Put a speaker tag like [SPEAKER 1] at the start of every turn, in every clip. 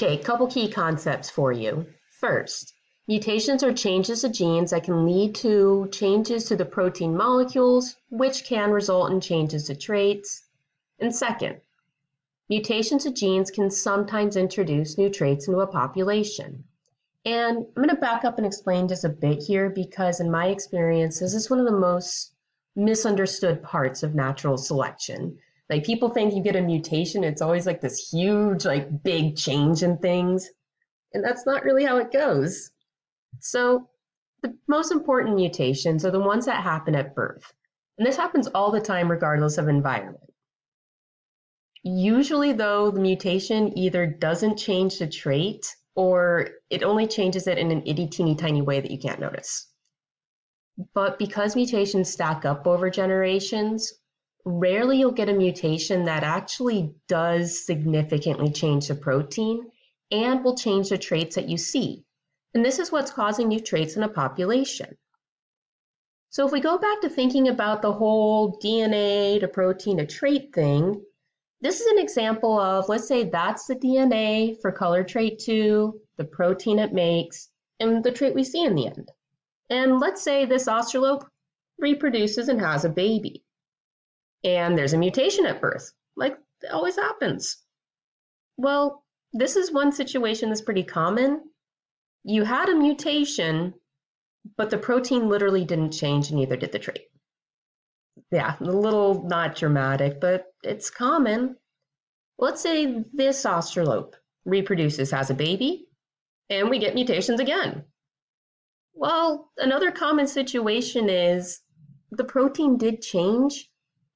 [SPEAKER 1] Okay, a couple key concepts for you. First, mutations are changes to genes that can lead to changes to the protein molecules, which can result in changes to traits. And second, mutations to genes can sometimes introduce new traits into a population. And I'm going to back up and explain just a bit here because, in my experience, this is one of the most misunderstood parts of natural selection. Like people think you get a mutation, it's always like this huge, like big change in things. And that's not really how it goes. So the most important mutations are the ones that happen at birth. And this happens all the time, regardless of environment. Usually, though, the mutation either doesn't change the trait or it only changes it in an itty teeny tiny way that you can't notice. But because mutations stack up over generations, rarely you'll get a mutation that actually does significantly change the protein and will change the traits that you see. And this is what's causing new traits in a population. So if we go back to thinking about the whole DNA to protein to trait thing, this is an example of, let's say that's the DNA for color trait 2, the protein it makes, and the trait we see in the end. And let's say this australope reproduces and has a baby and there's a mutation at birth, like it always happens. Well, this is one situation that's pretty common. You had a mutation, but the protein literally didn't change, and neither did the trait. Yeah, a little not dramatic, but it's common. Let's say this australope reproduces, has a baby, and we get mutations again. Well, another common situation is the protein did change,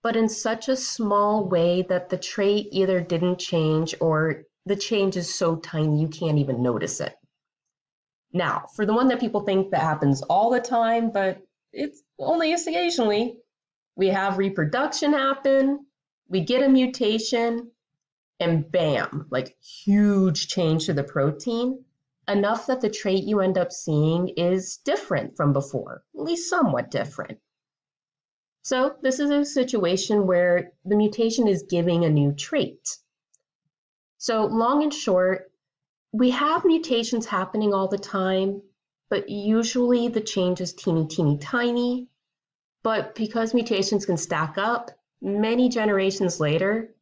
[SPEAKER 1] but in such a small way that the trait either didn't change or the change is so tiny you can't even notice it. Now, for the one that people think that happens all the time, but it's only occasionally, we have reproduction happen, we get a mutation, and bam, like huge change to the protein, enough that the trait you end up seeing is different from before, at least somewhat different. So this is a situation where the mutation is giving a new trait. So long and short, we have mutations happening all the time, but usually the change is teeny, teeny, tiny. But because mutations can stack up, many generations later,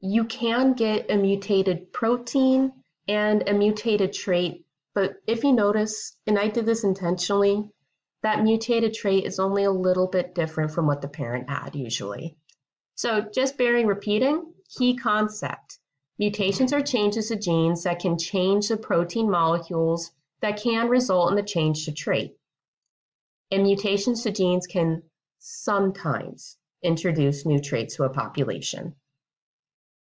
[SPEAKER 1] you can get a mutated protein and a mutated trait. But if you notice, and I did this intentionally, that mutated trait is only a little bit different from what the parent had usually. So just bearing repeating, key concept. Mutations are changes to genes that can change the protein molecules that can result in the change to trait. And mutations to genes can sometimes introduce new traits to a population.